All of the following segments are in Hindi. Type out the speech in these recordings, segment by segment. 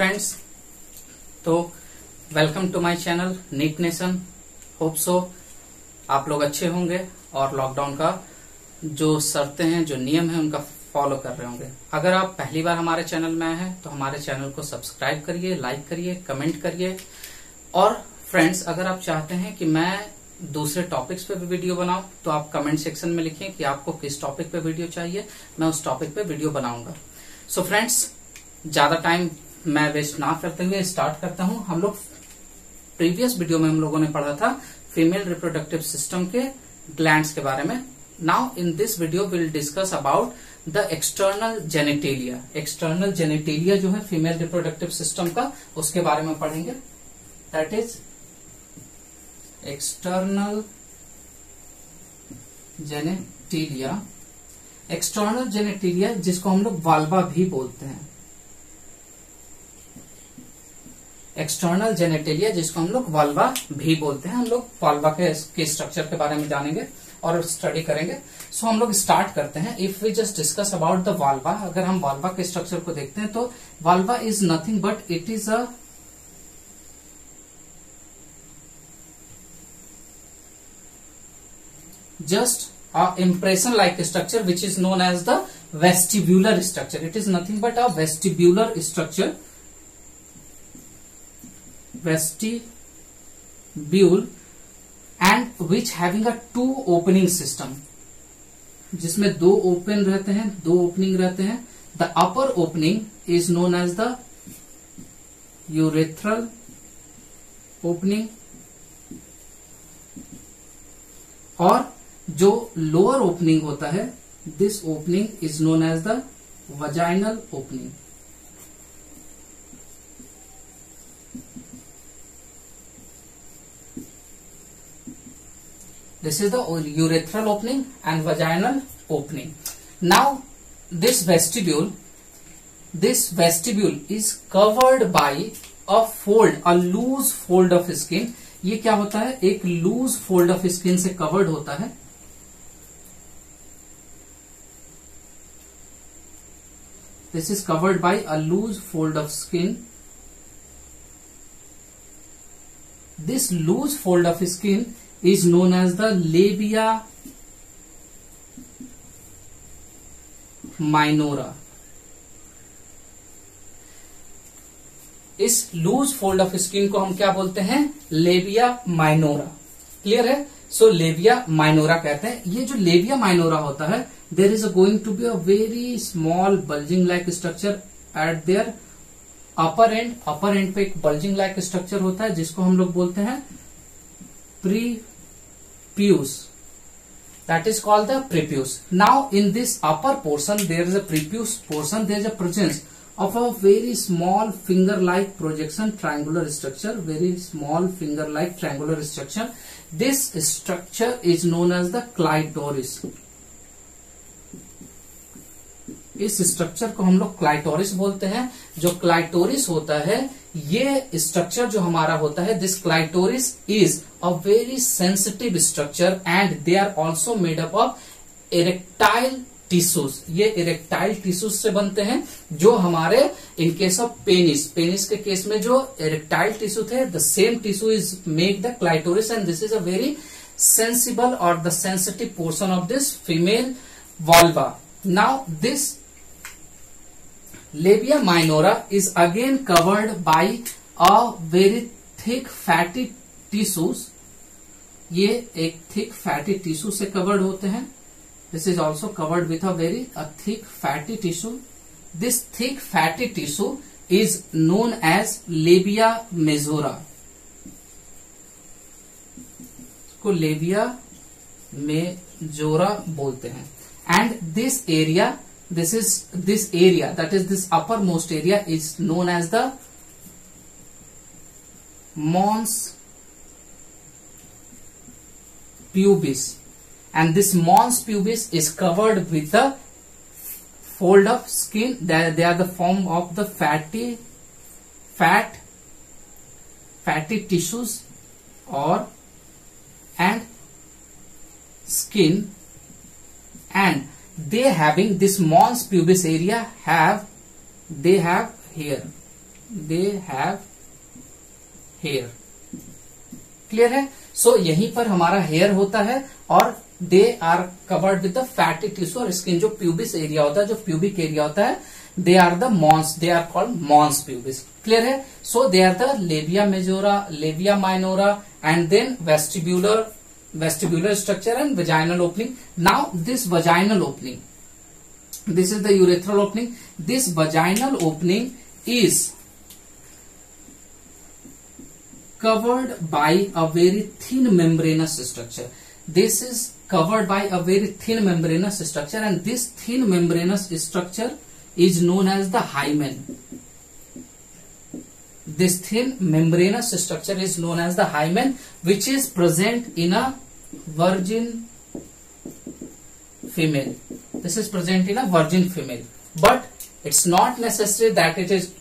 फ्रेंड्स तो welcome to my channel NEET nation hope so आप लोग अच्छे होंगे और लॉकडाउन का जो शर्तें हैं, जो नियम है, उनका फॉलो कर रहे होंगे। अगर आप पहली बार हमारे चैनल में आए हैं तो हमारे चैनल को सब्सक्राइब करिए लाइक करिए कमेंट करिए। और फ्रेंड्स अगर आप चाहते हैं कि मैं दूसरे टॉपिक्स पे भी वीडियो बनाऊँ तो आप कमेंट सेक्शन में लिखें कि आपको किस टॉपिक पे वीडियो चाहिए, मैं उस टॉपिक पे वीडियो बनाऊँगा। सो फ्रेंड्स ज़्यादा टाइम मैं वेस्ट ना करते हुए स्टार्ट करता हूँ। हम लोग प्रीवियस वीडियो में हम लोगों ने पढ़ा था फीमेल रिप्रोडक्टिव सिस्टम के ग्लैंड्स के बारे में। Now in this video will discuss about the external genitalia external genitalia जो है फीमेल रिप्रोडक्टिव सिस्टम का, उसके बारे में पढ़ेंगे। That is external genitalia external genitalia जिसको हम लोग वाल्वा भी बोलते हैं। एक्सटर्नल जेनेटेलिया जिसको हम लोग वाल्वा भी बोलते हैं हम लोग वाल्वा के, के स्ट्रक्चर के बारे में जानेंगे और स्टडी करेंगे। सो so, हम लोग स्टार्ट करते हैं। If we just discuss about the vulva अगर हम वाल्वा के स्ट्रक्चर को देखते हैं तो vulva is nothing but it is a just a impression like structure which is known as the vestibular structure. It is nothing but a vestibular structure. Vestibule and which having a two opening system. जिसमें दो ओपन रहते हैं, दो ओपनिंग रहते हैं. The upper opening is known as the urethral opening और जो लोअर ओपनिंग होता है this opening is known as the vaginal opening this is the urethral opening and vaginal opening now this vestibule this vestibule is covered by a fold a loose fold of skin ये क्या होता है एक लूज फोल्ड ऑफ़ स्किन से कवर्ड होता है this is covered by a loose fold of skin this loose fold of skin is known as the labia minora. इस लूज फोल्ड ऑफ़ स्किन को हम क्या बोलते हैं? लेबिया माइनोरा क्लियर है? सो लेबिया माइनोरा कहते हैं। ये जो लेबिया माइनोरा होता है there is a going to be a very small bulging like structure at their upper end upper end पे एक बल्जिंग लाइक स्ट्रक्चर होता है, जिसको हम लोग बोलते हैं puse that is called the prepuce. Now in this upper portion there is a prepuce portion there is a presence of a very small finger like projection triangular structure very small finger like triangular structure. This structure is known as the clitoris. इस स्ट्रक्चर को हम लोग क्लाइटोरिस बोलते हैं। जो क्लाइटोरिस होता है, ये स्ट्रक्चर जो हमारा होता है this clitoris is a very sensitive structure and they are also made up of erectile tissues ये इरेक्टाइल टिश्यूज से बनते हैं, जो हमारे in case of penis penis के केस में जो इरेक्टाइल टिश्यू थे the same tissue is make the clitoris and this is a very sensible और the sensitive portion of this female vulva now this labia minora is again covered by a very thick fatty tissues ये एक थिक फैटी टिश्यू से कवर्ड होते हैं। This is also covered with a very a thick fatty tissue this thick fatty tissue is known as labia majora को लेबिया मेजोरा बोलते हैं। And this area this is this area that is this uppermost area is known as the mons pubis. And this mons pubis is covered with a fold of skin. That they are the form of the fatty fat fatty tissues or and skin. And they having this mons pubis area have they have here. They have hair clear है? सो so, यहीं पर हमारा हेयर होता है और they are covered with the fatty tissue और स्किन जो प्यूबिस एरिया होता है जो प्यूबिक एरिया होता है they are the mons they are called mons pubis clear है? So they are the labia majora labia minora and then vestibular vestibular structure and vaginal opening. Now this vaginal opening, this is the urethral opening. This vaginal opening is covered by a very thin membranous structure. This is covered by a very thin membranous structure and this thin membranous structure is known as the hymen. This thin membranous structure is known as the hymen which is present in a virgin female. This is present in a virgin female. But it's not necessary that it is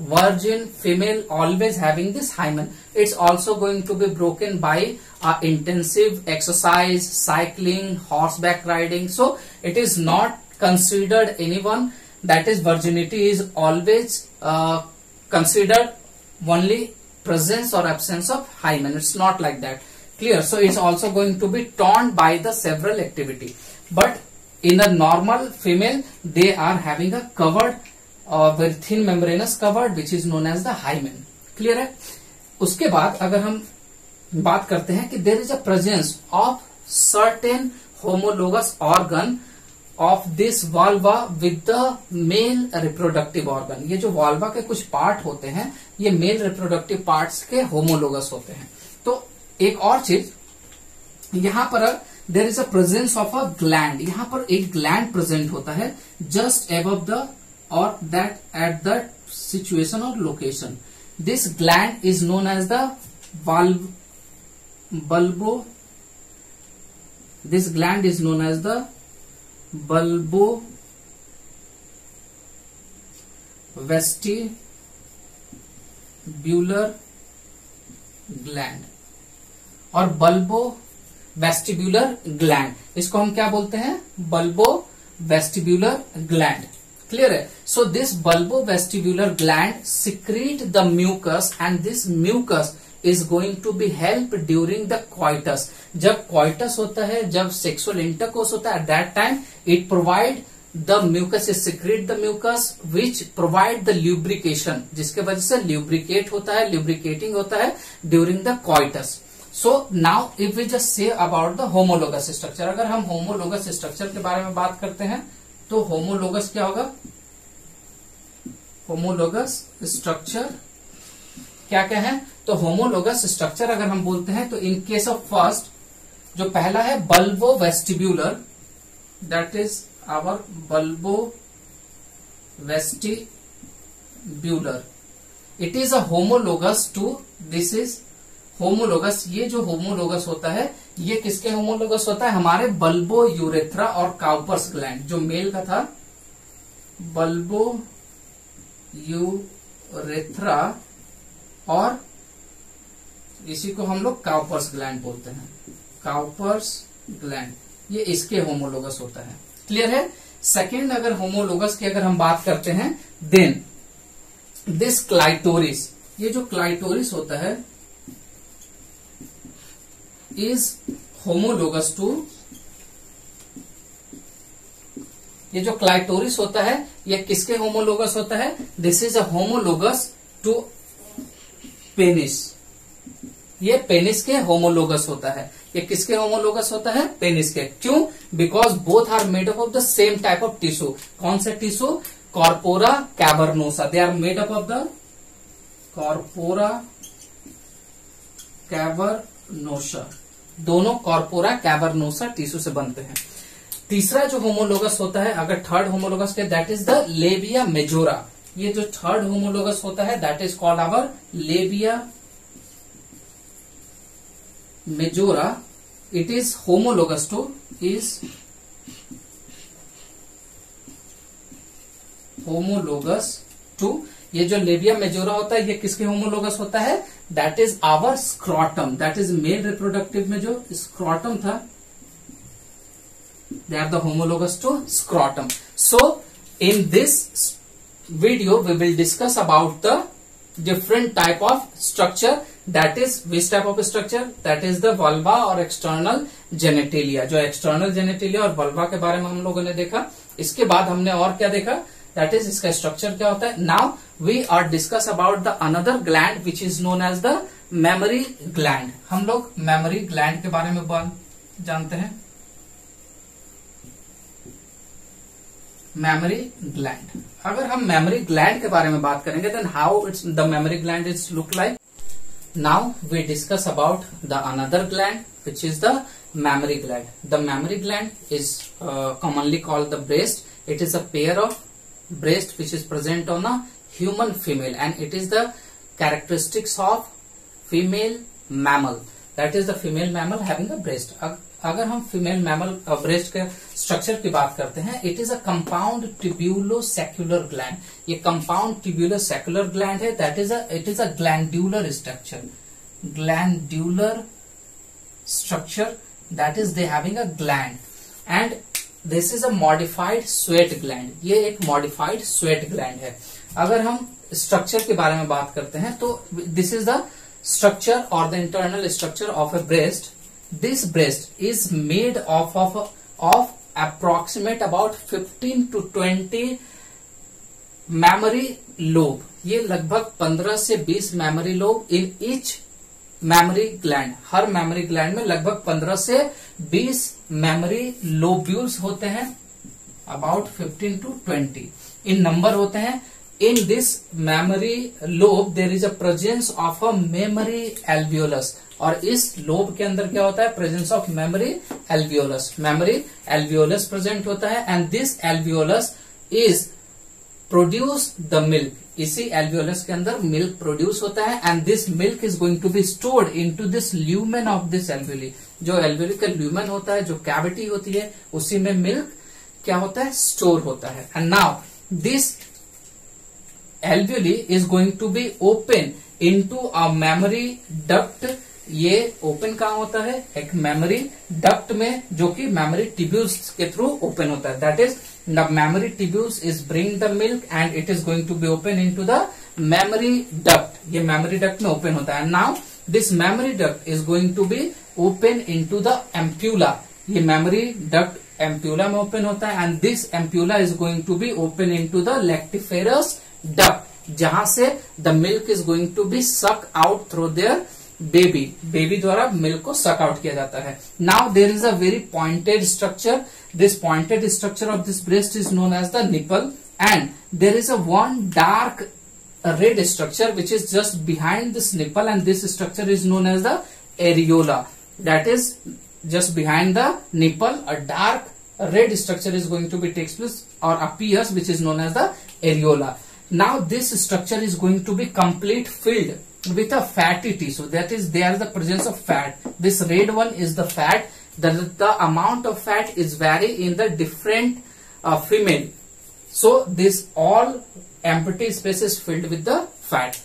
virgin female always having this hymen it's also going to be broken by uh, intensive exercise cycling horseback riding so it is not considered anyone that is virginity is always uh, considered only presence or absence of hymen it's not like that clear so it's also going to be torn by the several activity but in a normal female they are having a covered very thin membranous covered which is known as the hymen clear है उसके बाद अगर हम बात करते हैं कि there is a presence of certain homologous organ of this vulva with the male reproductive organ ये जो वाल्वा के कुछ पार्ट होते हैं ये मेल रिप्रोडक्टिव पार्ट्स के होमोलोगस होते हैं तो एक और चीज़ यहाँ पर there is a presence of a gland यहाँ पर एक ग्लैंड प्रेजेंट होता है जस्ट एबव द और that at that situation or location. This gland is known as the bulb, bulbo. This gland is known as the bulbo vestibular gland. और बल्बो वेस्टिब्यूलर ग्लैंड। इसको हम क्या बोलते हैं? Bulbo vestibular gland. क्लियर है? So this bulbo vestibular gland secrete the mucus and this mucus is going to be help during the coitus जब क्वाइटस होता है, जब सेक्सुअल इंटरकोर्स होता है at that time it provide the mucus is secrete the mucus which provide the lubrication जिसके वजह से ल्यूब्रिकेट होता है ल्यूब्रिकेटिंग होता है during the coitus so now if we just say about the homologous structure अगर हम होमोलोगस स्ट्रक्चर के बारे में बात करते हैं तो होमोलोगस क्या होगा? होमोलोगस स्ट्रक्चर क्या क्या है? तो होमोलोगस स्ट्रक्चर अगर हम बोलते हैं तो इन केस ऑफ़ फ़र्स्ट जो पहला है bulbo vestibular that is our bulbo vestibular it is a homologous to this is homologous ये जो होमोलोगस होता है, ये किसके होमोलोगस होता है? हमारे बल्बो यूरेथ्रा और काउपर्स ग्लैंड जो मेल का था बल्बो यूरेथ्रा और इसी को हम लोग काउपर्स ग्लैंड बोलते हैं। काउपर्स ग्लैंड ये इसके होमोलोगस होता है। क्लियर है? सेकेंड अगर होमोलोगस की अगर हम बात करते हैं देन दिस क्लाइटोरिस ये जो क्लाइटोरिस होता है इज़ होमोलोगस टू ये जो क्लाइटोरिस होता है, ये किसके होमोलोगस होता है? This is a homologous to penis ये पेनिस के होमोलोगस होता है। ये किसके होमोलोगस होता है? पेनिस के। क्यों? Because both are made up of the same type of tissue कौन सा tissue corpora cavernosa they are made up of the corpora cavernosa दोनों कॉर्पोरा कैबरनोसा टिश्यू से बनते हैं। तीसरा जो होमोलोगस होता है, अगर थर्ड होमोलोगस के that is the labia majora ये जो थर्ड होमोलोगस होता है that is called our labia majora it is homologous to is homologous to ये जो लेबिया मेजोरा होता है, ये किसके होमोलोगस होता है? That is our scrotum that is male reproductive में जो स्क्रॉटम था they are the homologous to scrotum so in this video we will discuss about the different type of structure that is which type of structure. That is the vulva और external genitalia. जो external genitalia और vulva के बारे में हम लोगों ने देखा, इसके बाद हमने और क्या देखा? दैट इज़ इसका स्ट्रक्चर क्या होता है? Now we are discuss about the another gland which is known as the mammary gland हम लोग मेमोरी ग्लैंड के बारे में जानते हैं। मेमोरी ग्लैंड अगर हम मेमोरी ग्लैंड के बारे में बात करेंगे then how it's the mammary gland is look like Now we discuss about the another gland which is the mammary gland. The mammary gland is uh, commonly called the breast. It is a pair of breast which is present on a human female and it is the characteristics of female mammal. That is the female mammal having a breast. A अगर हम फीमेल मैमल ब्रेस्ट के स्ट्रक्चर की बात करते हैं it is a compound tubulo saccular gland ये कंपाउंड ट्यूब्यूलर सेक्युलर ग्लैंड है that is it is a glandular structure glandular structure that is they having a gland and this is a modified sweat gland ये एक मॉडिफाइड स्वेट ग्लैंड है. अगर हम स्ट्रक्चर के बारे में बात करते हैं तो दिस इज़ द स्ट्रक्चर और the internal structure of a breast this breast is made of of, of approximate about 15 to 20 mammary lobe ये लगभग 15 से 20 mammary lobe in each mammary gland her mammary gland में लगभग 15 से 20 मेमोरी लोब्यूल्स होते हैं अबाउट 15 टू 20 इन नंबर होते हैं। In this mammary lobe there is a presence of a mammary alveolus और इस लोब के अंदर क्या होता है? Presence of mammary alveolus mammary alveolus present होता है and this alveolus is produce the milk इसी एल्वियोलस के अंदर मिल्क प्रोड्यूस होता है and this milk is going to be stored into this lumen of this alveoli जो एल्वियोली का ल्यूमेन होता है, जो कैविटी होती है, उसी में मिल्क क्या होता है? स्टोर होता है. And now this alveoli is going to be open into a mammary duct ये ओपन कहा होता है? एक मेमोरी डक्ट में, जो कि मेमोरी टिब्यूल्स के थ्रू ओपन होता है। That is the mammary tubules is bring the milk and it is going to be open into the mammary duct ये मेमोरी डक्ट में ओपन होता है। And now this mammary duct is going to be open into the ampulla ये मेमोरी डक्ट एम्प्यूला में ओपन होता है। And this ampulla is going to be open into the lactiferous duct जहाँ से the milk is going to be suck out through their baby baby द्वारा मिल्क को सक आउट किया जाता है। Now there is a very pointed structure this pointed structure of this breast is known as the nipple and there is a one dark red structure which is just behind this nipple and this structure is known as the areola that is just behind the nipple a dark red structure is going to be takes place और appears which is known as the areola now this structure is going to be complete filled with a fatty tissue that is there is the presence of fat. This red one is the fat. The, the amount of fat is vary in the different uh, female. So this all empty space is filled with the fat.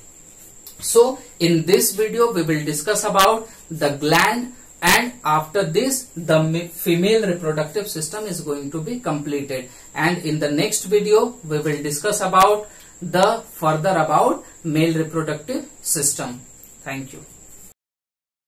So in this video we will discuss about the gland. And after this the female reproductive system is going to be completed. And in the next video we will discuss about the further about male reproductive system. Thank you.